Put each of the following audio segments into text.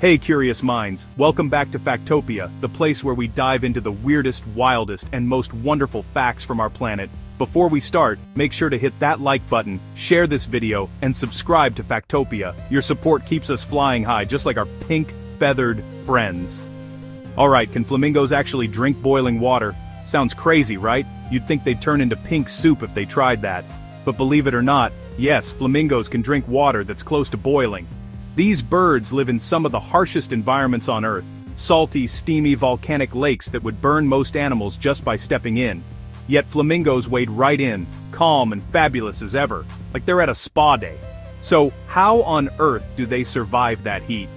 Hey curious minds, welcome back to Factopia, the place where we dive into the weirdest, wildest, and most wonderful facts from our planet. Before we start, make sure to hit that like button, share this video, and subscribe to Factopia. Your support keeps us flying high just like our pink, feathered friends. Alright, can flamingos actually drink boiling water? Sounds crazy, right? You'd think they'd turn into pink soup if they tried that. But believe it or not, yes, flamingos can drink water that's close to boiling. These birds live in some of the harshest environments on Earth, salty, steamy volcanic lakes that would burn most animals just by stepping in. Yet flamingos wade right in, calm and fabulous as ever, like they're at a spa day. So, how on earth do they survive that heat?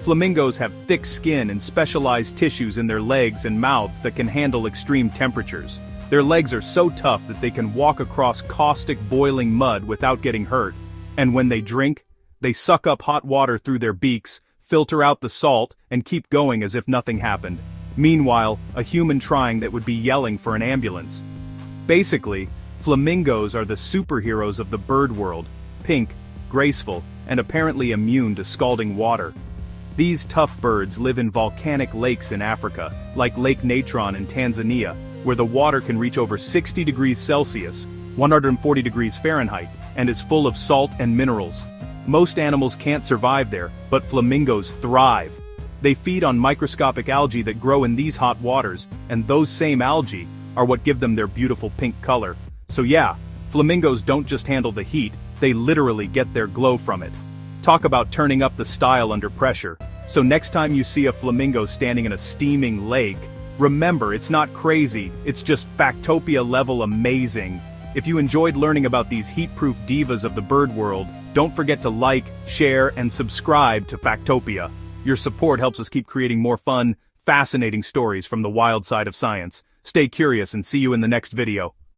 Flamingos have thick skin and specialized tissues in their legs and mouths that can handle extreme temperatures. Their legs are so tough that they can walk across caustic boiling mud without getting hurt. And when they drink, they suck up hot water through their beaks, filter out the salt, and keep going as if nothing happened. Meanwhile, a human trying that would be yelling for an ambulance. Basically, flamingos are the superheroes of the bird world, pink, graceful, and apparently immune to scalding water. These tough birds live in volcanic lakes in Africa, like Lake Natron in Tanzania, where the water can reach over 60 degrees Celsius, 140 degrees Fahrenheit, and is full of salt and minerals. Most animals can't survive there, but flamingos thrive. They feed on microscopic algae that grow in these hot waters, and those same algae are what give them their beautiful pink color. So yeah, flamingos don't just handle the heat, they literally get their glow from it. Talk about turning up the style under pressure. So next time you see a flamingo standing in a steaming lake, remember it's not crazy, it's just Factopia level amazing. If you enjoyed learning about these heat-proof divas of the bird world, don't forget to like, share, and subscribe to Factopia. Your support helps us keep creating more fun, fascinating stories from the wild side of science. Stay curious and see you in the next video.